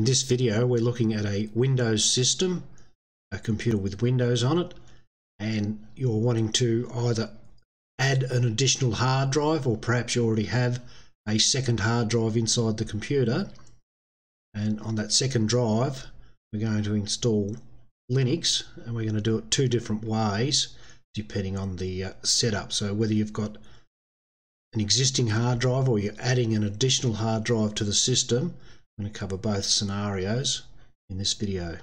In this video we're looking at a Windows system, a computer with Windows on it, and you're wanting to either add an additional hard drive or perhaps you already have a second hard drive inside the computer. And on that second drive we're going to install Linux and we're going to do it two different ways depending on the uh, setup. So whether you've got an existing hard drive or you're adding an additional hard drive to the system I'm going to cover both scenarios in this video.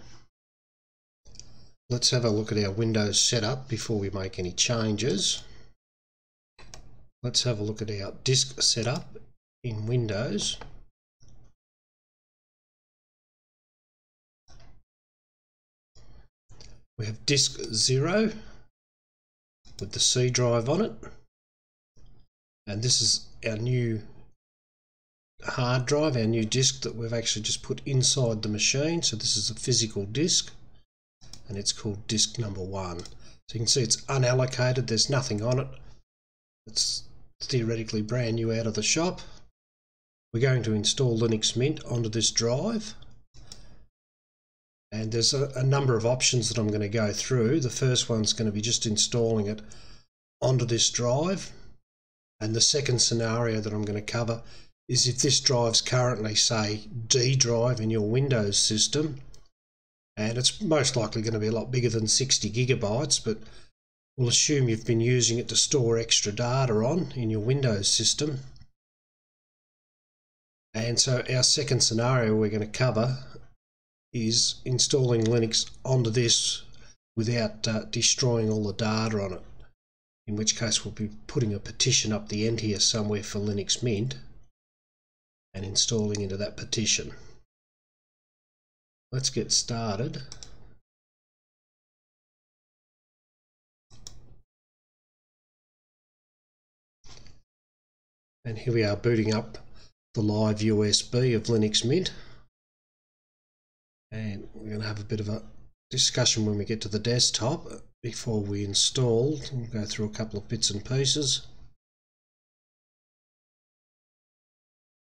Let's have a look at our Windows setup before we make any changes. Let's have a look at our disk setup in Windows. We have disk 0 with the C drive on it and this is our new hard drive, our new disk that we've actually just put inside the machine. So this is a physical disk and it's called disk number one. So you can see it's unallocated, there's nothing on it. It's theoretically brand new out of the shop. We're going to install Linux Mint onto this drive. And there's a, a number of options that I'm going to go through. The first one's going to be just installing it onto this drive. And the second scenario that I'm going to cover is if this drive's currently, say, D drive in your Windows system, and it's most likely going to be a lot bigger than 60 gigabytes, but we'll assume you've been using it to store extra data on in your Windows system. And so our second scenario we're going to cover is installing Linux onto this without uh, destroying all the data on it. In which case we'll be putting a partition up the end here somewhere for Linux Mint and installing into that partition. Let's get started. And here we are booting up the live USB of Linux Mint. And we're going to have a bit of a discussion when we get to the desktop before we install. We'll go through a couple of bits and pieces.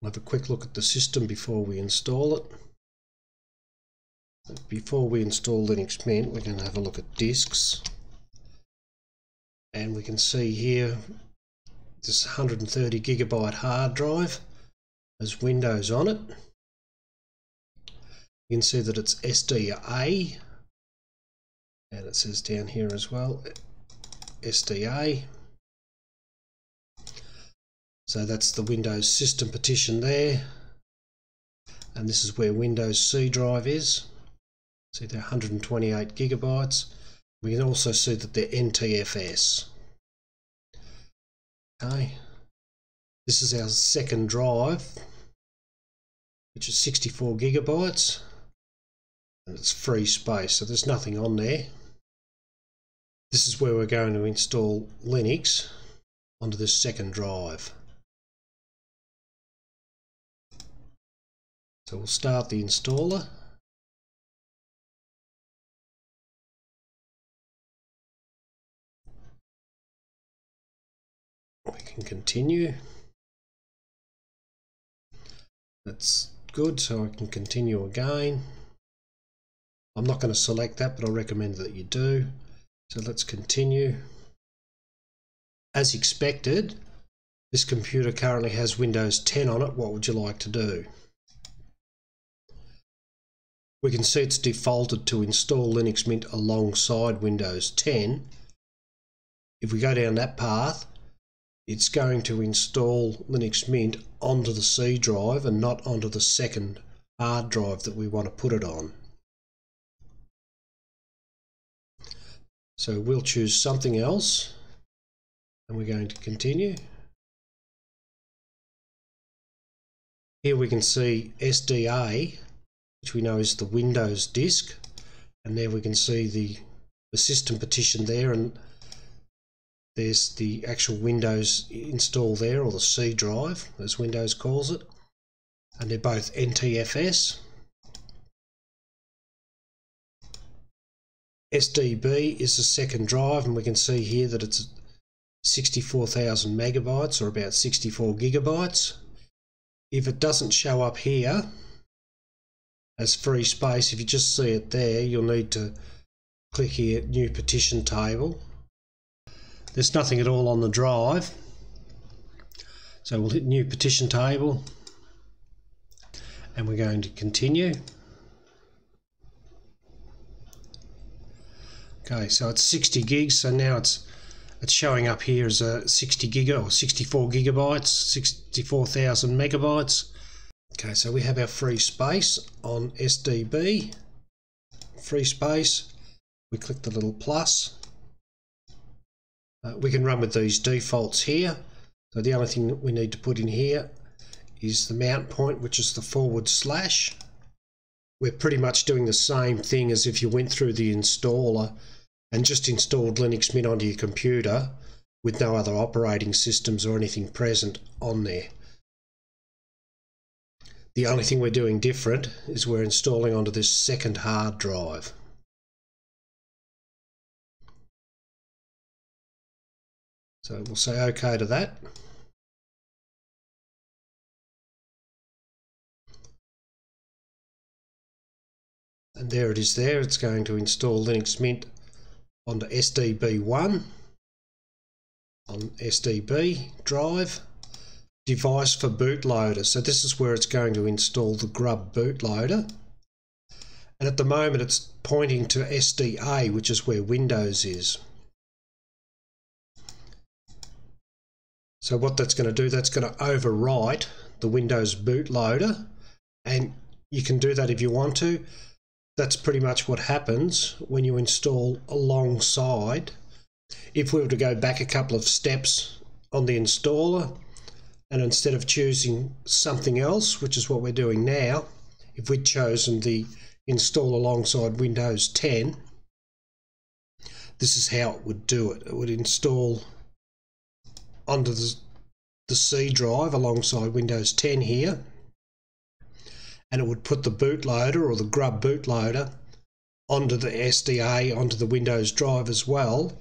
Have a quick look at the system before we install it. Before we install Linux Mint, we're going to have a look at disks. And we can see here this 130 gigabyte hard drive has Windows on it. You can see that it's SDA and it says down here as well SDA so that's the Windows system partition there. And this is where Windows C drive is. See they're 128 gigabytes. We can also see that they're NTFS. Okay. This is our second drive, which is 64 gigabytes. And it's free space, so there's nothing on there. This is where we're going to install Linux onto this second drive. So we'll start the installer. We can continue. That's good, so I can continue again. I'm not going to select that, but I recommend that you do. So let's continue. As expected, this computer currently has Windows 10 on it. What would you like to do? We can see it's defaulted to install Linux Mint alongside Windows 10. If we go down that path, it's going to install Linux Mint onto the C drive and not onto the second hard drive that we want to put it on. So we'll choose something else and we're going to continue. Here we can see SDA which we know is the Windows disk. And there we can see the, the system partition there and there's the actual Windows install there or the C drive as Windows calls it. And they're both NTFS. SDB is the second drive and we can see here that it's 64,000 megabytes or about 64 gigabytes. If it doesn't show up here, as free space. If you just see it there, you'll need to click here, new partition table. There's nothing at all on the drive. So we'll hit new partition table and we're going to continue. Okay, so it's 60 gigs, so now it's it's showing up here as a 60 giga or 64 gigabytes, 64,000 megabytes. Okay, so we have our free space on SDB. Free space. We click the little plus. Uh, we can run with these defaults here. So the only thing that we need to put in here is the mount point, which is the forward slash. We're pretty much doing the same thing as if you went through the installer and just installed Linux Mint onto your computer with no other operating systems or anything present on there. The only thing we're doing different is we're installing onto this second hard drive. So we'll say OK to that. And there it is there. It's going to install Linux Mint onto SDB1 on SDB drive device for bootloader. So this is where it's going to install the grub bootloader. And at the moment it's pointing to SDA which is where Windows is. So what that's going to do that's going to overwrite the Windows bootloader. And you can do that if you want to. That's pretty much what happens when you install alongside. If we were to go back a couple of steps on the installer, and instead of choosing something else, which is what we're doing now, if we'd chosen the install alongside Windows 10, this is how it would do it. It would install onto the, the C drive alongside Windows 10 here and it would put the bootloader or the grub bootloader onto the SDA onto the Windows drive as well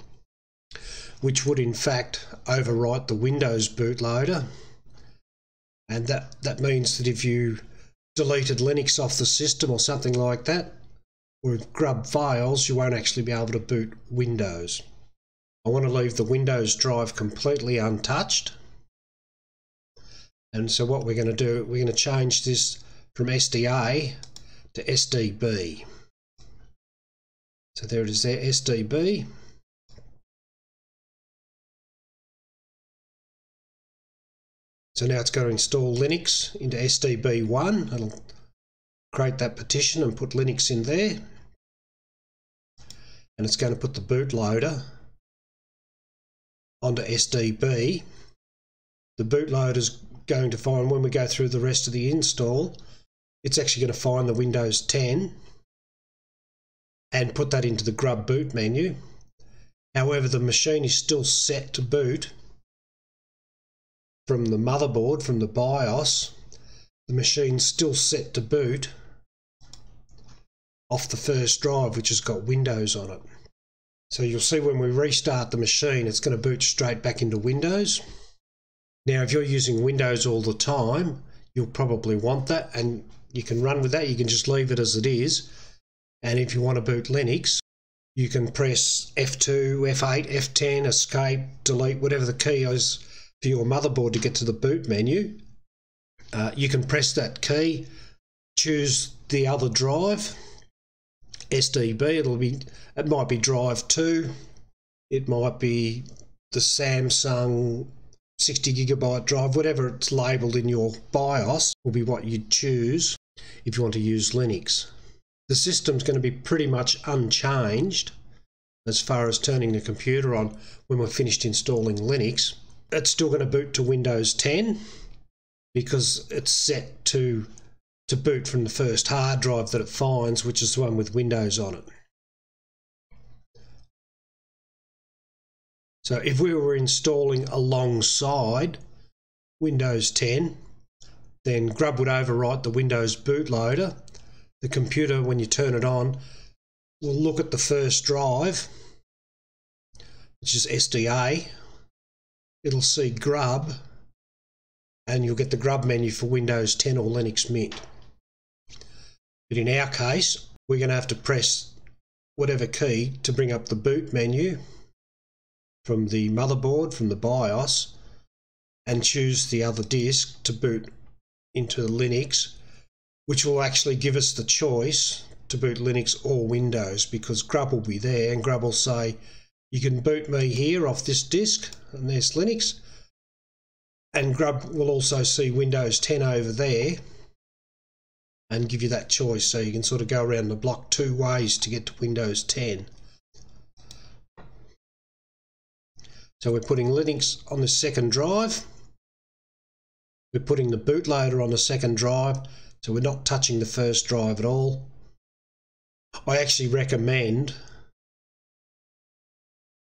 which would in fact overwrite the Windows bootloader and that that means that if you deleted Linux off the system or something like that or grub files you won't actually be able to boot Windows. I want to leave the Windows drive completely untouched and so what we're going to do we're going to change this from SDA to SDB. So there it is there, SDB. So now it's going to install Linux into SDB1. It'll create that partition and put Linux in there. And it's going to put the bootloader onto SDB. The bootloader is going to find when we go through the rest of the install, it's actually going to find the Windows 10 and put that into the grub boot menu. However, the machine is still set to boot from the motherboard, from the BIOS. The machine's still set to boot off the first drive, which has got Windows on it. So you'll see when we restart the machine, it's going to boot straight back into Windows. Now, if you're using Windows all the time, you'll probably want that and you can run with that. You can just leave it as it is. And if you want to boot Linux, you can press F2, F8, F10, escape, delete, whatever the key is for your motherboard to get to the boot menu. Uh, you can press that key, choose the other drive, SDB. It'll be it might be drive two, it might be the Samsung 60 gigabyte drive, whatever it's labeled in your BIOS will be what you choose if you want to use Linux. The system's going to be pretty much unchanged as far as turning the computer on when we're finished installing Linux. It's still going to boot to Windows 10 because it's set to to boot from the first hard drive that it finds, which is the one with Windows on it. So if we were installing alongside Windows 10, then Grub would overwrite the Windows bootloader. The computer, when you turn it on, will look at the first drive, which is SDA. It'll see Grub, and you'll get the Grub menu for Windows 10 or Linux Mint. But in our case, we're going to have to press whatever key to bring up the boot menu from the motherboard, from the BIOS, and choose the other disk to boot into Linux, which will actually give us the choice to boot Linux or Windows because Grub will be there and Grub will say, you can boot me here off this disk, and there's Linux. And Grub will also see Windows 10 over there and give you that choice so you can sort of go around the block two ways to get to Windows 10. So we're putting Linux on the second drive. We're putting the bootloader on the second drive, so we're not touching the first drive at all. I actually recommend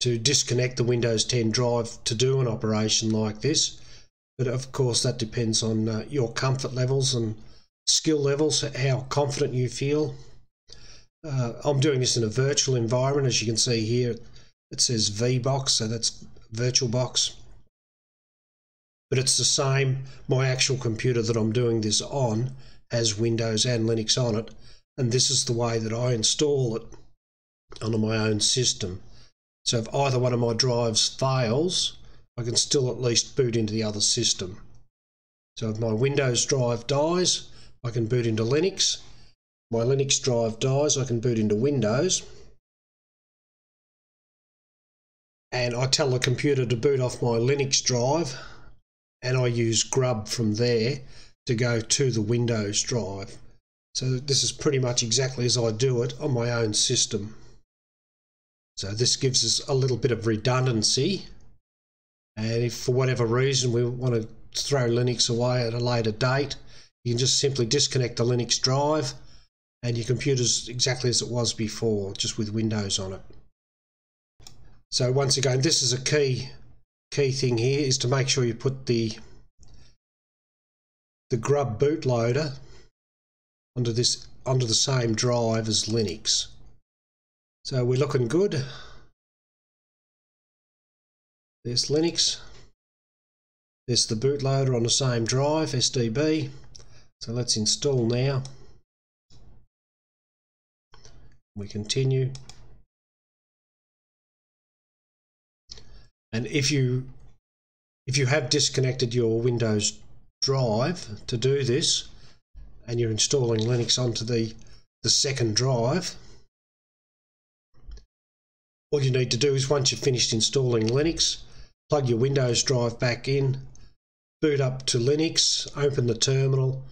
to disconnect the Windows 10 drive to do an operation like this. But of course, that depends on uh, your comfort levels and skill levels, how confident you feel. Uh, I'm doing this in a virtual environment, as you can see here. It says VBox, so that's VirtualBox. But it's the same. My actual computer that I'm doing this on has Windows and Linux on it, and this is the way that I install it onto my own system. So if either one of my drives fails, I can still at least boot into the other system. So if my Windows drive dies, I can boot into Linux. My Linux drive dies, I can boot into Windows. And I tell the computer to boot off my Linux drive and I use Grub from there to go to the Windows drive. So this is pretty much exactly as I do it on my own system. So this gives us a little bit of redundancy. And if for whatever reason we want to throw Linux away at a later date, you can just simply disconnect the Linux drive and your computer's exactly as it was before, just with Windows on it. So once again, this is a key key thing here is to make sure you put the the grub bootloader onto this onto the same drive as Linux. So we're looking good. There's Linux. There's the bootloader on the same drive, SDB. So let's install now. We continue. And if you if you have disconnected your Windows drive to do this and you're installing Linux onto the the second drive all you need to do is once you've finished installing Linux, plug your Windows drive back in, boot up to Linux, open the terminal,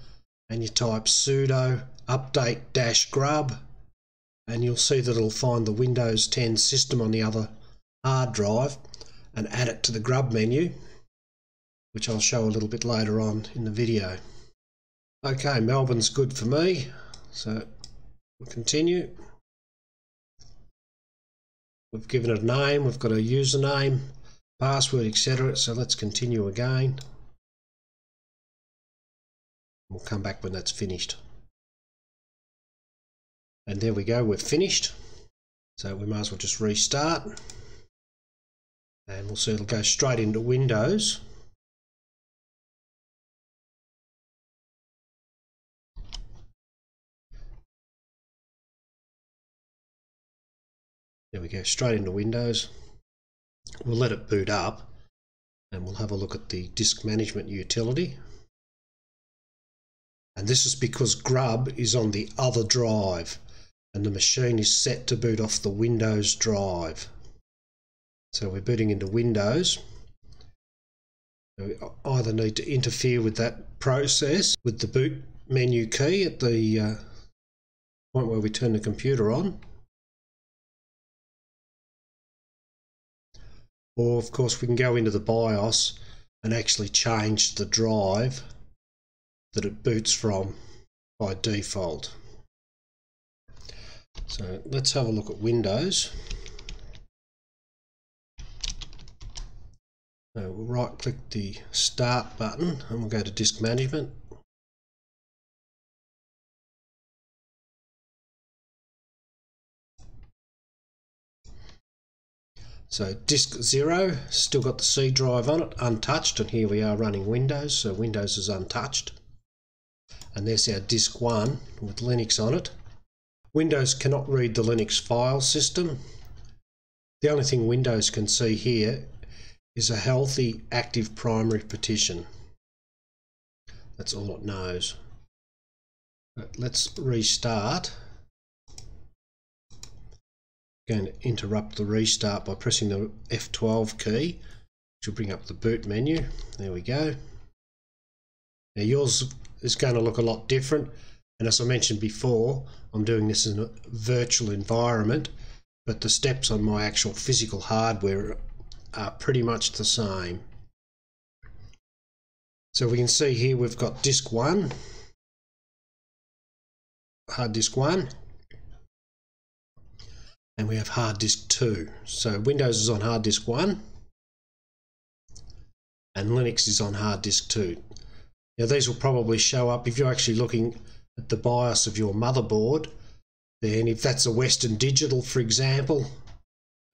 and you type sudo update dash grub, and you'll see that it'll find the Windows 10 system on the other hard drive and add it to the grub menu, which I'll show a little bit later on in the video. Okay, Melbourne's good for me, so we'll continue. We've given it a name, we've got a username, password, etc. So let's continue again. We'll come back when that's finished. And there we go, we're finished. So we might as well just restart. And we'll see it'll go straight into Windows. There we go, straight into Windows. We'll let it boot up and we'll have a look at the disk management utility. And this is because Grub is on the other drive and the machine is set to boot off the Windows drive. So we're booting into Windows. we either need to interfere with that process with the boot menu key at the uh, point where we turn the computer on Or of course we can go into the BIOS and actually change the drive that it boots from by default. So let's have a look at Windows. So we'll right click the start button and we'll go to disk management So disk 0, still got the C drive on it, untouched, and here we are running Windows, so Windows is untouched. and there's our disk 1 with Linux on it. Windows cannot read the Linux file system. The only thing Windows can see here is a healthy active primary partition. That's all it knows. But let's restart. Going to interrupt the restart by pressing the F12 key, which will bring up the boot menu. There we go. Now yours is going to look a lot different. And as I mentioned before, I'm doing this in a virtual environment, but the steps on my actual physical hardware are pretty much the same. So we can see here we've got disk 1, hard disk 1, and we have hard disk 2. So Windows is on hard disk 1, and Linux is on hard disk 2. Now these will probably show up if you're actually looking at the BIOS of your motherboard. Then if that's a Western Digital, for example,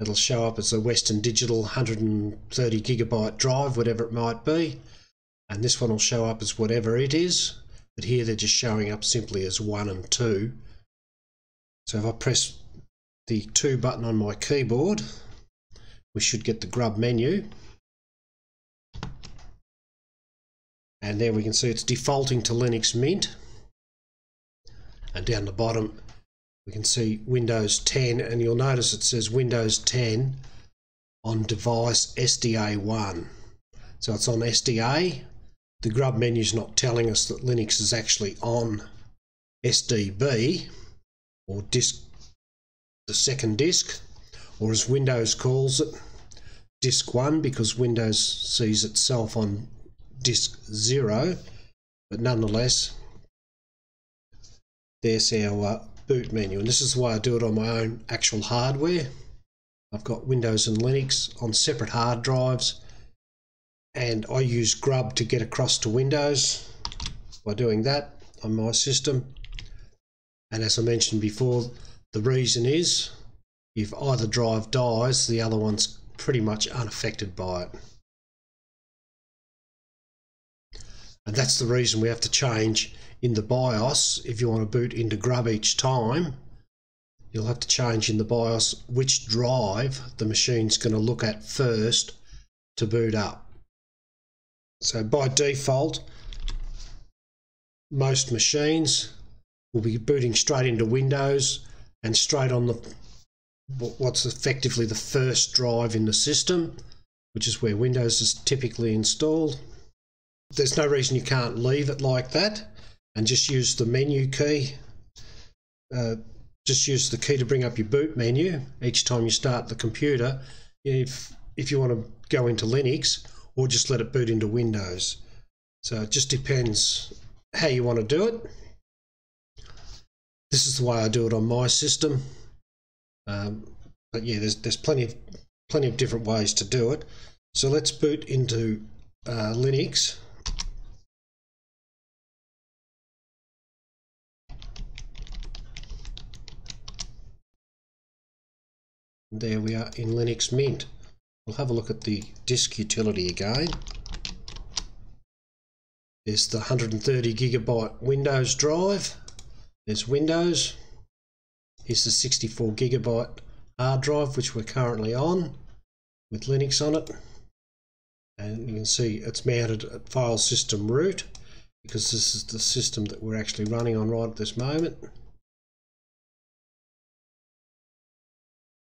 it'll show up as a Western Digital 130 gigabyte drive, whatever it might be. And this one will show up as whatever it is. But here they're just showing up simply as 1 and 2. So if I press the 2 button on my keyboard, we should get the grub menu. and there we can see it's defaulting to Linux Mint. And down the bottom we can see Windows 10 and you'll notice it says Windows 10 on device SDA1 so it's on SDA the grub menu is not telling us that Linux is actually on SDB or disk the second disk or as Windows calls it disk 1 because Windows sees itself on disk 0 but nonetheless there's our uh, boot menu and this is why I do it on my own actual hardware. I've got Windows and Linux on separate hard drives and I use grub to get across to Windows. By doing that on my system and as I mentioned before the reason is if either drive dies the other one's pretty much unaffected by it. And that's the reason we have to change in the BIOS. If you want to boot into grub each time you'll have to change in the BIOS which drive the machine's going to look at first to boot up. So by default most machines will be booting straight into Windows and straight on the what's effectively the first drive in the system which is where Windows is typically installed there's no reason you can't leave it like that and just use the menu key. Uh, just use the key to bring up your boot menu each time you start the computer if, if you want to go into Linux or just let it boot into Windows. So it just depends how you want to do it. This is the way I do it on my system. Um, but yeah, there's there's plenty of plenty of different ways to do it. So let's boot into uh, Linux. There we are in Linux Mint. We'll have a look at the disk utility again. There's the 130 gigabyte Windows drive. There's Windows. Here's the 64 gigabyte hard drive which we're currently on with Linux on it. And you can see it's mounted at file system root because this is the system that we're actually running on right at this moment.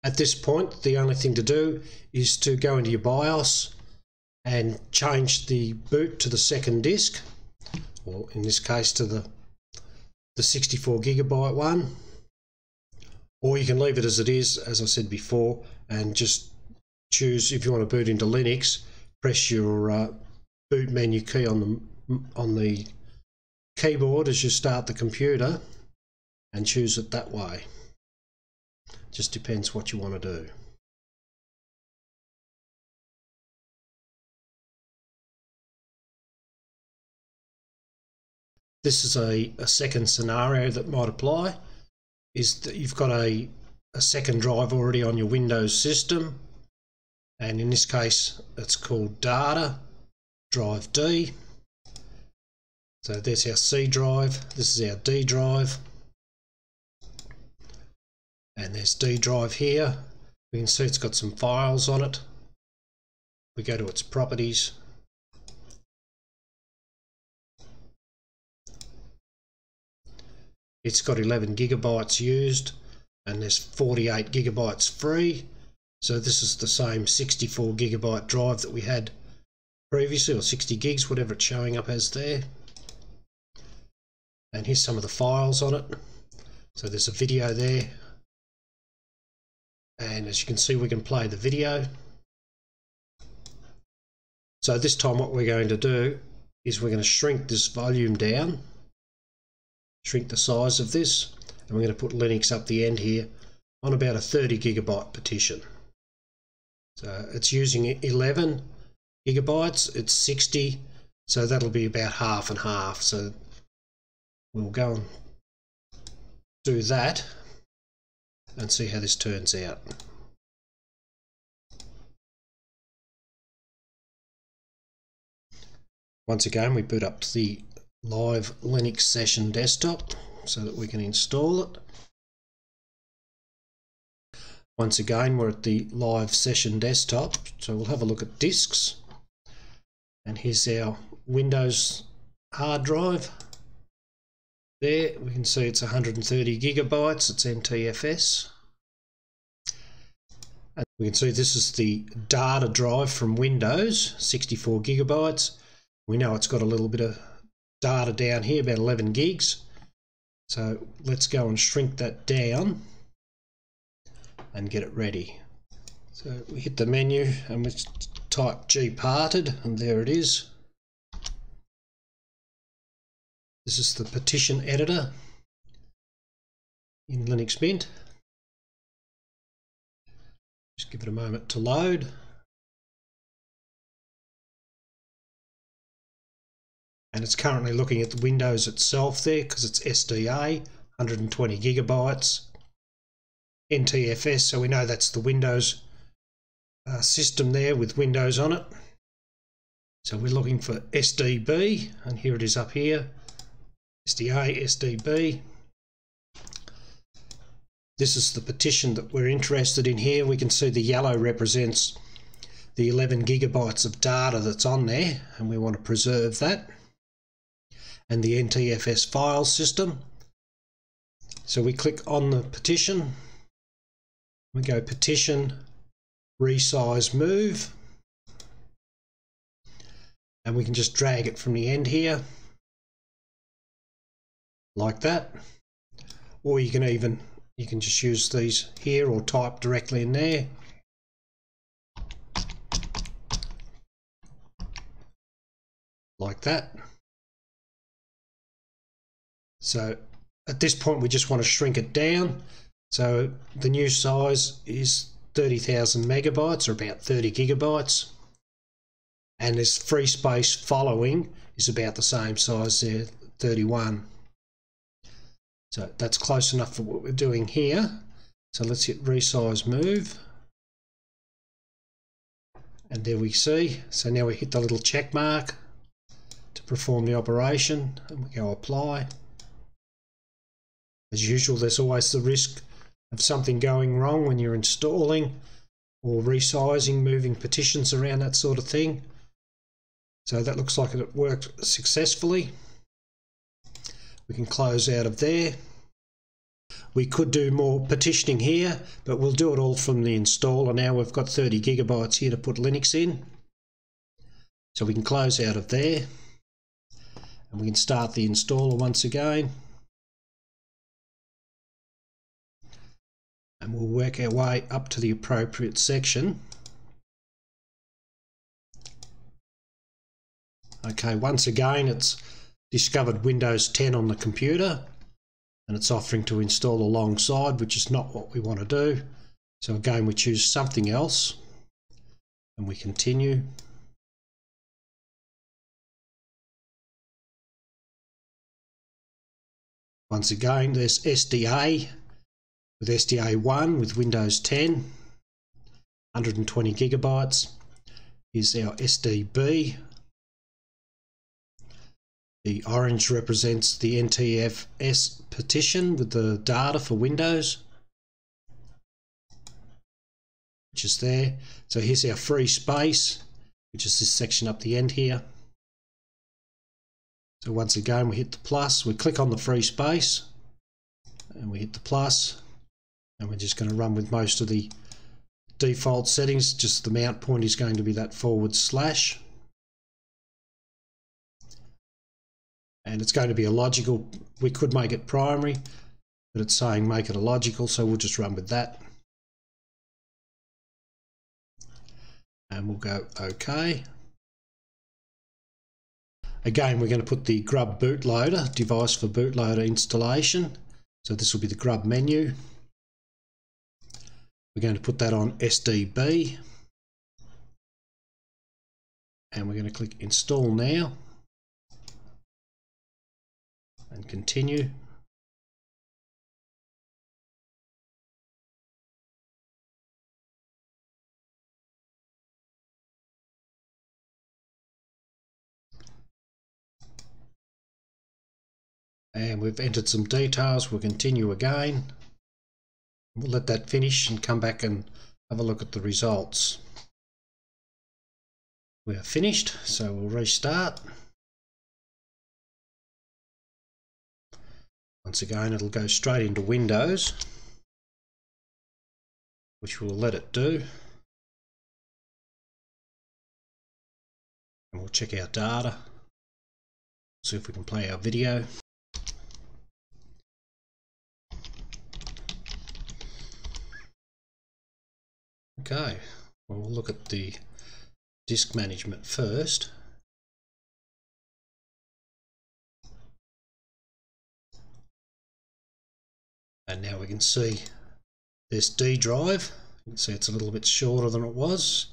At this point, the only thing to do is to go into your BIOS and change the boot to the second disk, or in this case to the, the 64 gigabyte one. Or you can leave it as it is, as I said before, and just choose if you want to boot into Linux, press your uh, boot menu key on the on the keyboard as you start the computer and choose it that way. Just depends what you want to do. This is a, a second scenario that might apply, is that you've got a, a second drive already on your Windows system, and in this case it's called data, drive D. So there's our C drive, this is our D drive, and there's D drive here. We can see it's got some files on it. We go to its properties. It's got 11 gigabytes used and there's 48 gigabytes free. So this is the same 64 gigabyte drive that we had previously or 60 gigs, whatever it's showing up as there. And here's some of the files on it. So there's a video there. And as you can see we can play the video. So this time what we're going to do is we're going to shrink this volume down shrink the size of this. And we're going to put Linux up the end here on about a 30 gigabyte partition. So it's using 11 gigabytes it's 60 so that'll be about half and half. So we'll go and do that and see how this turns out. Once again, we boot up to the live Linux session desktop so that we can install it. Once again, we're at the live session desktop, so we'll have a look at disks. And here's our Windows hard drive. There we can see it's 130 gigabytes, it's NTFS. And we can see this is the data drive from Windows, 64 gigabytes. We know it's got a little bit of data down here, about 11 gigs. So let's go and shrink that down and get it ready. So we hit the menu and we type gparted and there it is. This is the partition editor in Linux Mint. Just give it a moment to load. And it's currently looking at the Windows itself there because it's SDA, 120 gigabytes. NTFS, so we know that's the Windows uh, system there with Windows on it. So we're looking for SDB, and here it is up here. SDA, SDB. This is the partition that we're interested in here. We can see the yellow represents the 11 gigabytes of data that's on there and we want to preserve that and the NTFS file system. So we click on the partition, we go partition, resize move. And we can just drag it from the end here like that. Or you can even you can just use these here or type directly in there. Like that so at this point we just want to shrink it down so the new size is 30,000 megabytes or about 30 gigabytes and this free space following is about the same size there 31 so that's close enough for what we're doing here. So let's hit resize move. And there we see. So now we hit the little check mark to perform the operation and we go apply. As usual, there's always the risk of something going wrong when you're installing or resizing, moving partitions around, that sort of thing. So that looks like it worked successfully. We can close out of there. We could do more partitioning here, but we'll do it all from the installer now. We've got 30 gigabytes here to put Linux in. So we can close out of there. And we can start the installer once again. And we'll work our way up to the appropriate section. Okay, once again, it's discovered Windows 10 on the computer and it's offering to install alongside, which is not what we want to do. So again, we choose something else and we continue. Once again, there's SDA with SDA 1 with Windows 10, 120 gigabytes. Is our SDB The orange represents the NTFS partition with the data for Windows, which is there. So here's our free space, which is this section up the end here. So once again, we hit the plus, we click on the free space, and we hit the plus, and we're just going to run with most of the default settings. Just the mount point is going to be that forward slash. And it's going to be a logical, we could make it primary, but it's saying make it a logical, so we'll just run with that. And we'll go OK. Again, we're going to put the Grub bootloader, device for bootloader installation. So this will be the Grub menu. We're going to put that on SDB. And we're going to click install now. And continue. and we've entered some details we'll continue again we'll let that finish and come back and have a look at the results. We are finished so we'll restart. Once again it'll go straight into Windows which we'll let it do. And we'll check our data see if we can play our video Okay, well, we'll look at the disk management first. And now we can see this D drive. You can see it's a little bit shorter than it was.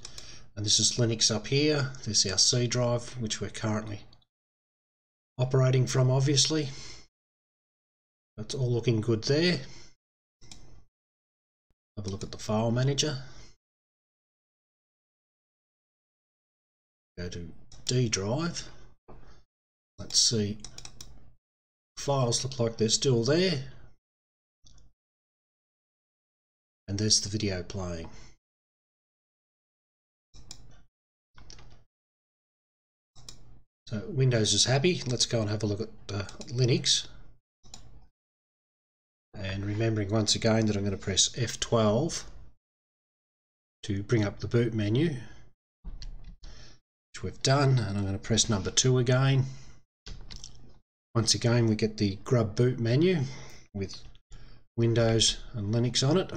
And this is Linux up here. This is our C drive, which we're currently operating from, obviously. That's all looking good there. Have a look at the file manager. Go to D drive. Let's see. Files look like they're still there. And there's the video playing. So Windows is happy. Let's go and have a look at uh, Linux. And remembering once again that I'm going to press F12 to bring up the boot menu which we've done and I'm going to press number two again. Once again we get the grub boot menu with Windows and Linux on it.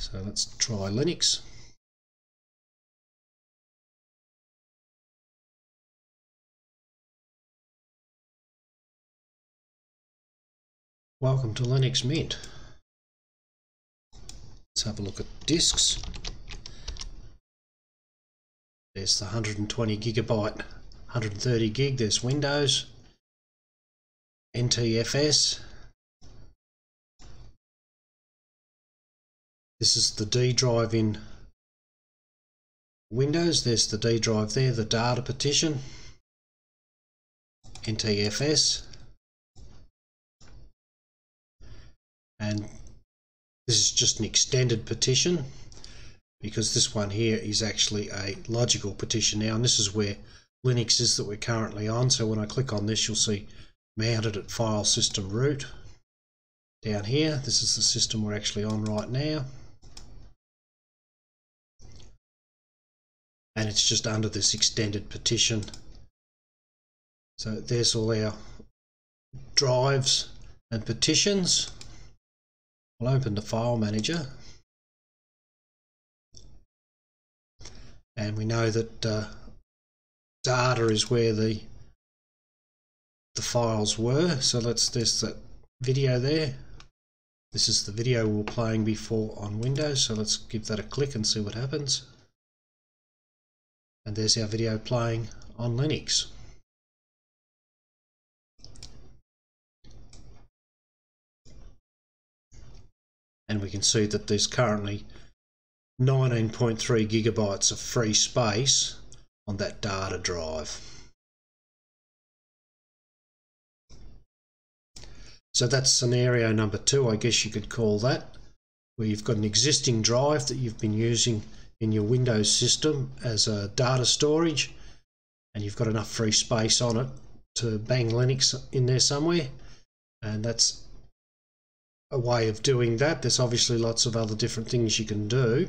So let's try Linux. Welcome to Linux Mint. Let's have a look at disks there's the 120 gigabyte, 130 gig. There's Windows, NTFS. This is the D drive in Windows. There's the D drive there, the data partition, NTFS. And this is just an extended partition because this one here is actually a logical partition. Now and this is where Linux is that we're currently on. So when I click on this you'll see mounted at file system root down here. This is the system we're actually on right now. And it's just under this extended partition. So there's all our drives and partitions. I'll open the file manager and we know that uh, data is where the the files were. So let's there's that video there. This is the video we were playing before on Windows. So let's give that a click and see what happens. And there's our video playing on Linux. And we can see that there's currently 19.3 gigabytes of free space on that data drive. So that's scenario number two, I guess you could call that, where you've got an existing drive that you've been using in your Windows system as a data storage, and you've got enough free space on it to bang Linux in there somewhere, and that's a way of doing that. There's obviously lots of other different things you can do.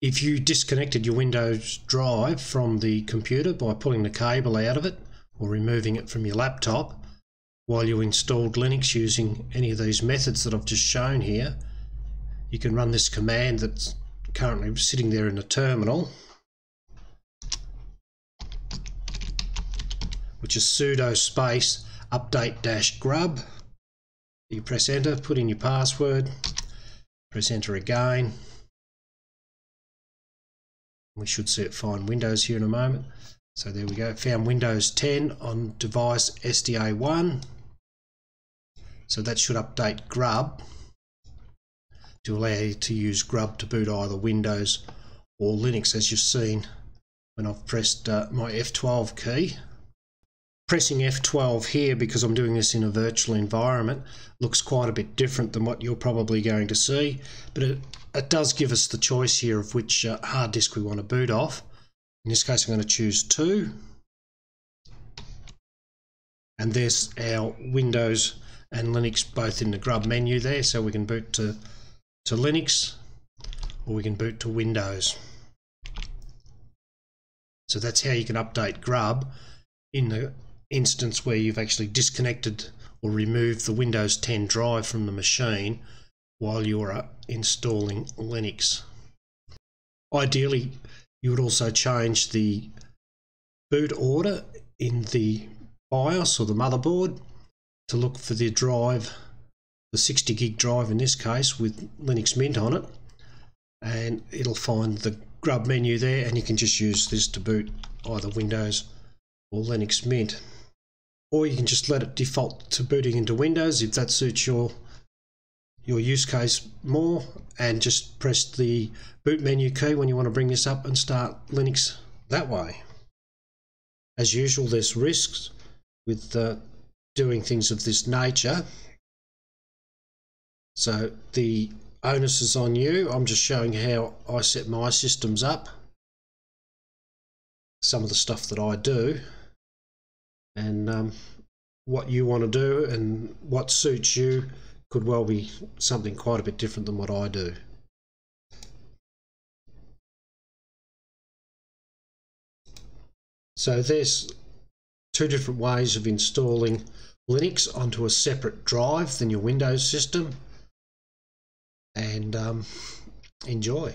If you disconnected your Windows drive from the computer by pulling the cable out of it or removing it from your laptop while you installed Linux using any of these methods that I've just shown here, you can run this command that's currently sitting there in the terminal which is sudo space update dash grub you press enter put in your password press enter again. We should see it find Windows here in a moment. So there we go. Found Windows 10 on device SDA1 so that should update grub to allow you to use grub to boot either Windows or Linux as you've seen when I've pressed uh, my F12 key pressing F12 here because I'm doing this in a virtual environment looks quite a bit different than what you're probably going to see but it, it does give us the choice here of which uh, hard disk we want to boot off. In this case I'm going to choose 2 and there's our Windows and Linux both in the grub menu there so we can boot to, to Linux or we can boot to Windows. So that's how you can update grub in the instance where you've actually disconnected or removed the Windows 10 drive from the machine while you're installing Linux. Ideally, you would also change the boot order in the BIOS or the motherboard to look for the drive, the 60 gig drive in this case with Linux Mint on it, and it'll find the grub menu there, and you can just use this to boot either Windows or Linux Mint or you can just let it default to booting into Windows if that suits your your use case more and just press the boot menu key when you want to bring this up and start Linux that way. As usual there's risks with uh, doing things of this nature so the onus is on you. I'm just showing how I set my systems up some of the stuff that I do and um, what you want to do and what suits you could well be something quite a bit different than what I do. So there's two different ways of installing Linux onto a separate drive than your Windows system and um, enjoy.